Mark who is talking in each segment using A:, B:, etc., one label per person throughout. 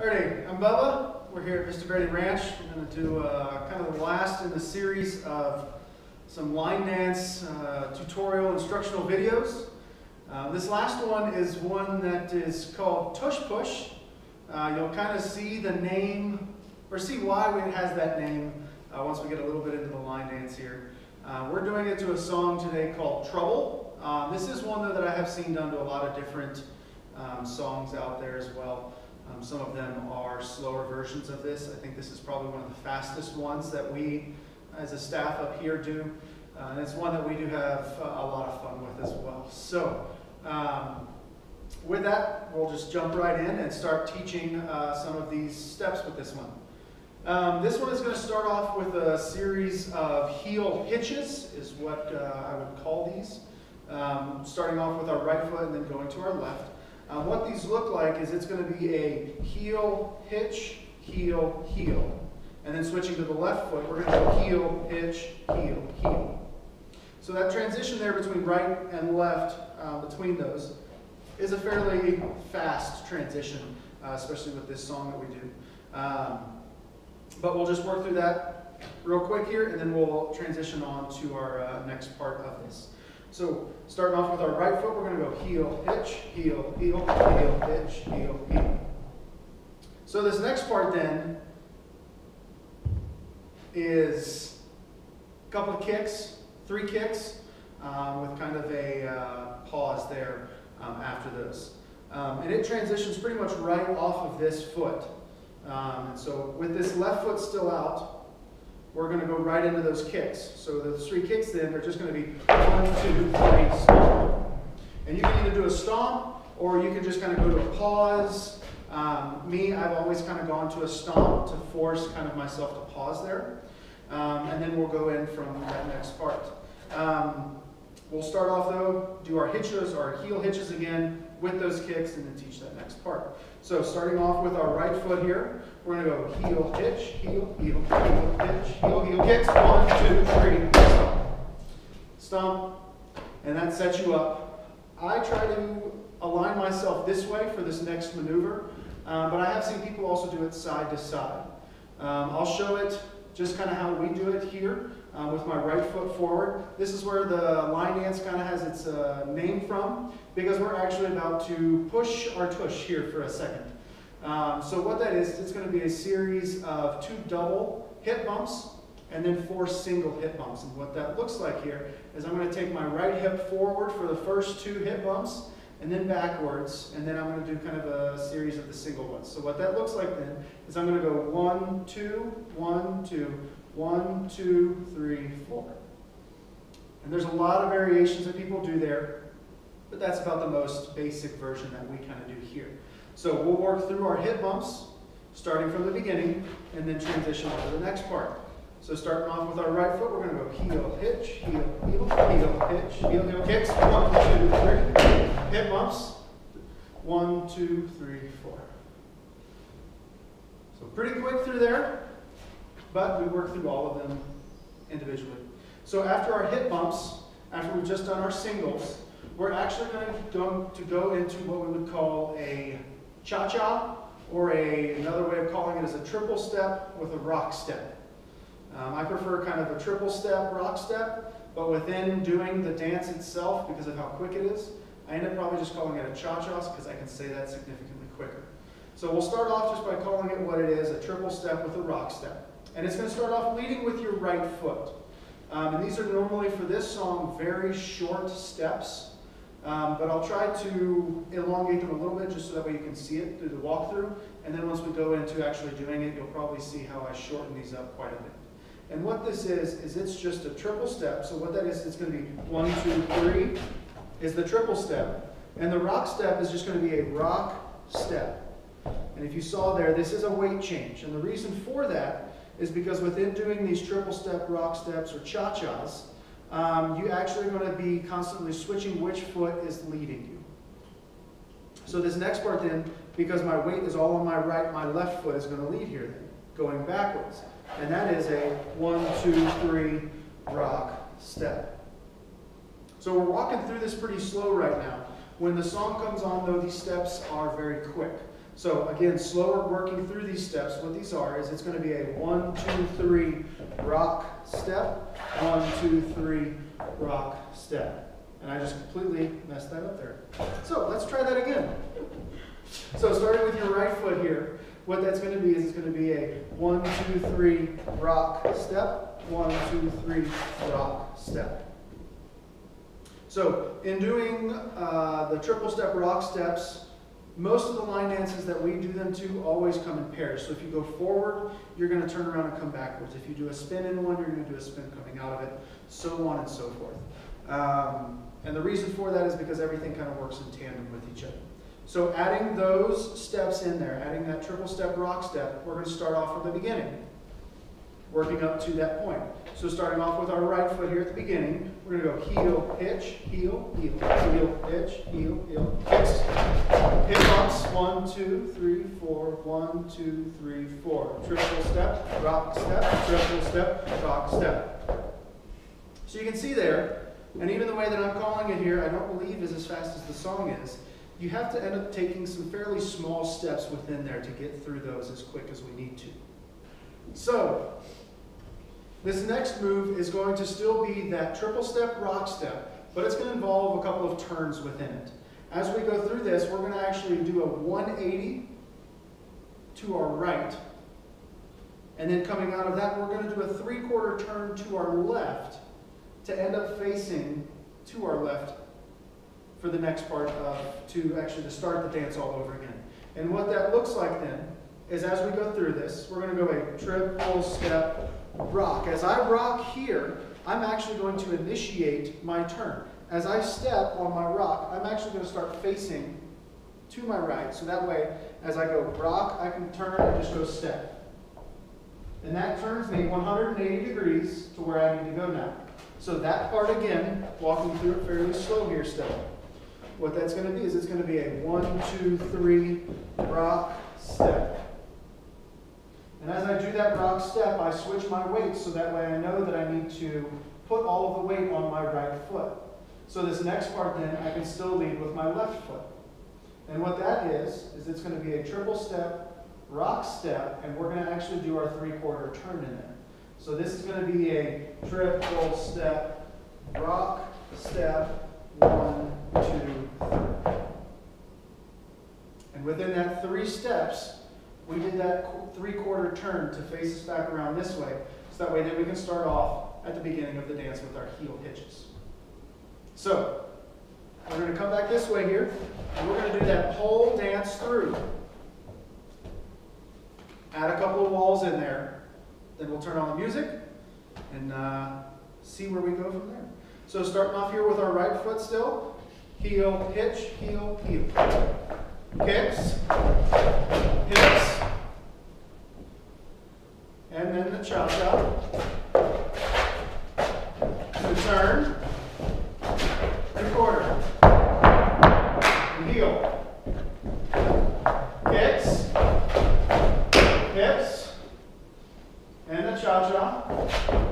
A: Alrighty, I'm Bubba. We're here at Vista Verde Ranch. We're going to do uh, kind of the last in the series of some line dance uh, tutorial instructional videos. Uh, this last one is one that is called Tush Push. Uh, you'll kind of see the name, or see why it has that name uh, once we get a little bit into the line dance here. Uh, we're doing it to a song today called Trouble. This is one though that I have seen done to a lot of different um, songs out there as well. Um, some of them are slower versions of this. I think this is probably one of the fastest ones that we, as a staff up here, do. Uh, and it's one that we do have uh, a lot of fun with as well. So, um, with that, we'll just jump right in and start teaching uh, some of these steps with this one. Um, this one is going to start off with a series of heel hitches, is what uh, I would call these. Um, starting off with our right foot and then going to our left. Um, what these look like is it's going to be a heel, hitch, heel, heel. And then switching to the left foot, we're going to go heel, hitch, heel, heel. So that transition there between right and left, uh, between those, is a fairly fast transition, uh, especially with this song that we do. Um, but we'll just work through that real quick here, and then we'll transition on to our uh, next part of this. So starting off with our right foot, we're going to go heel, hitch, heel, heel, heel, hitch, heel, heel. So this next part then is a couple of kicks, three kicks, um, with kind of a uh, pause there um, after those. Um, and it transitions pretty much right off of this foot. Um, and so with this left foot still out, we're going to go right into those kicks. So the three kicks then are just going to be one, two, three, stomp. And you can either do a stomp or you can just kind of go to a pause. Um, me, I've always kind of gone to a stomp to force kind of myself to pause there. Um, and then we'll go in from that next part. Um, we'll start off though, do our hitches, our heel hitches again with those kicks and then teach that next part. So starting off with our right foot here, we're going to go heel, hitch, heel, heel, heel, hitch, heel, heel, kicks. One, two, three, stomp. Stomp. And that sets you up. I try to align myself this way for this next maneuver, uh, but I have seen people also do it side to side. Um, I'll show it just kind of how we do it here uh, with my right foot forward. This is where the line dance kind of has its uh, name from because we're actually about to push our tush here for a second. Um, so what that is, it's going to be a series of two double hip bumps and then four single hip bumps. And what that looks like here is I'm going to take my right hip forward for the first two hip bumps and then backwards, and then I'm going to do kind of a series of the single ones. So what that looks like then is I'm going to go one, two, one, two, one, two, three, four. And there's a lot of variations that people do there, but that's about the most basic version that we kind of do here. So we'll work through our hip bumps, starting from the beginning, and then transition to the next part. So starting off with our right foot, we're going to go heel, hitch, heel, heel, heel, hitch, heel, heel, kicks. One, two, three. Hip bumps. One, two, three, four. So pretty quick through there, but we work through all of them individually. So after our hip bumps, after we've just done our singles, we're actually going to, to go into what we would call a cha-cha, or a, another way of calling it is a triple step with a rock step. Um, I prefer kind of a triple step, rock step, but within doing the dance itself, because of how quick it is, I end up probably just calling it a cha-cha because I can say that significantly quicker. So we'll start off just by calling it what it is, a triple step with a rock step. And it's going to start off leading with your right foot. Um, and these are normally, for this song, very short steps. Um, but I'll try to elongate them a little bit just so that way you can see it through the walkthrough. And then once we go into actually doing it, you'll probably see how I shorten these up quite a bit. And what this is, is it's just a triple step. So what that is, it's going to be one, two, three is the triple step. And the rock step is just going to be a rock step. And if you saw there, this is a weight change. And the reason for that is because within doing these triple step rock steps or cha-chas, um, you actually are going to be constantly switching which foot is leading you. So this next part then, because my weight is all on my right, my left foot is going to lead here then, going backwards. And that is a one, two, three, rock, step. So we're walking through this pretty slow right now. When the song comes on, though, these steps are very quick. So again, slower working through these steps. What these are is it's going to be a one, two, three, rock, step, one, two, three, rock, step. And I just completely messed that up there. So let's try that again. So starting with your right foot here, what that's going to be is it's going to be a one, two, three, rock, step, one, two, three, rock, step. So in doing uh, the triple step rock steps, most of the line dances that we do them to always come in pairs. So if you go forward, you're going to turn around and come backwards. If you do a spin in one, you're going to do a spin coming out of it, so on and so forth. Um, and the reason for that is because everything kind of works in tandem with each other. So adding those steps in there, adding that triple step rock step, we're going to start off from the beginning, working up to that point. So starting off with our right foot here at the beginning, we're going to go heel, hitch, heel, heel, heel, hitch, heel, heel, kicks. Hip bumps, one, two, three, four, one, two, three, four. Triple step, rock step, triple step, rock step. So you can see there, and even the way that I'm calling it here, I don't believe is as fast as the song is. You have to end up taking some fairly small steps within there to get through those as quick as we need to. So, this next move is going to still be that triple step rock step, but it's going to involve a couple of turns within it. As we go through this, we're going to actually do a 180 to our right. And then coming out of that, we're going to do a three-quarter turn to our left to end up facing to our left for the next part of, to actually to start the dance all over again. And what that looks like then is as we go through this, we're going to go a triple step rock. As I rock here, I'm actually going to initiate my turn. As I step on my rock, I'm actually going to start facing to my right. So that way, as I go rock, I can turn and just go step. And that turns me 180 degrees to where I need to go now. So that part again, walking through it fairly slow here still. What that's going to be is it's going to be a one, two, three, rock, step. And as I do that rock step, I switch my weight so that way I know that I need to put all of the weight on my right foot. So this next part then, I can still lead with my left foot. And what that is, is it's going to be a triple step, rock step, and we're going to actually do our three-quarter turn in there. So this is going to be a triple step, rock, step, one, two, three. And within that three steps, we did that three-quarter turn to face us back around this way. So that way then we can start off at the beginning of the dance with our heel hitches. So, we're going to come back this way here, and we're going to do that whole dance through. Add a couple of walls in there, then we'll turn on the music and uh, see where we go from there. So starting off here with our right foot still, heel, hitch, heel, heel. Kicks, hips, and then the cha-cha. The turn, and quarter, and heel. Kicks, hips, and the cha-cha.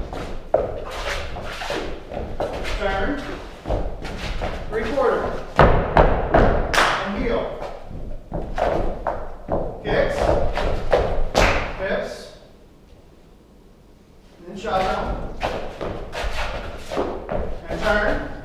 A: And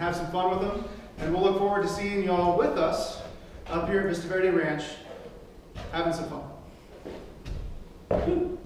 A: have some fun with them. And we'll look forward to seeing y'all with us up here at Vista Verde Ranch having some fun.